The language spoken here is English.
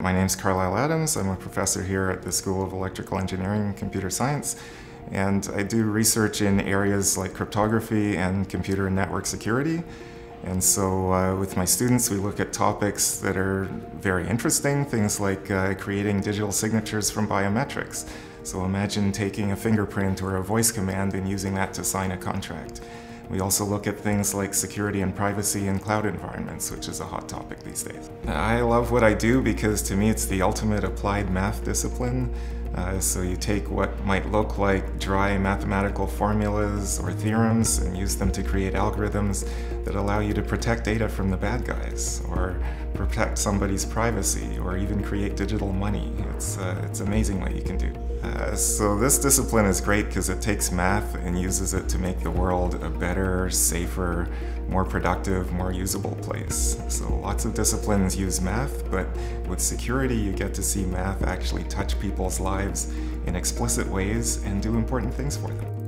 My name is Carlisle Adams. I'm a professor here at the School of Electrical Engineering and Computer Science, and I do research in areas like cryptography and computer and network security. And so, uh, with my students, we look at topics that are very interesting, things like uh, creating digital signatures from biometrics. So, imagine taking a fingerprint or a voice command and using that to sign a contract. We also look at things like security and privacy in cloud environments, which is a hot topic these days. I love what I do because to me it's the ultimate applied math discipline. Uh, so you take what might look like dry mathematical formulas or theorems and use them to create algorithms that allow you to protect data from the bad guys, or protect somebody's privacy, or even create digital money. It's, uh, it's amazing what you can do. Uh, so this discipline is great because it takes math and uses it to make the world a better, safer, more productive, more usable place. So lots of disciplines use math, but with security you get to see math actually touch people's lives in explicit ways and do important things for them.